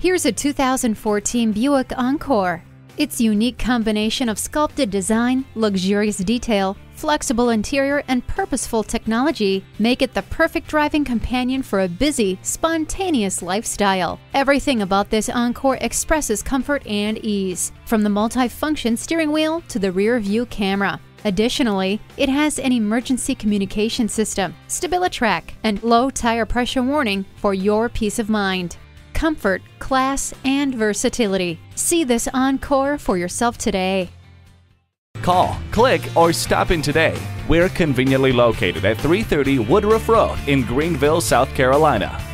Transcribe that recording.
Here's a 2014 Buick Encore. Its unique combination of sculpted design, luxurious detail, flexible interior, and purposeful technology make it the perfect driving companion for a busy, spontaneous lifestyle. Everything about this Encore expresses comfort and ease, from the multi-function steering wheel to the rear view camera. Additionally, it has an emergency communication system, StabiliTrak, and low tire pressure warning for your peace of mind comfort, class, and versatility. See this Encore for yourself today. Call, click, or stop in today. We're conveniently located at 330 Woodruff Road in Greenville, South Carolina.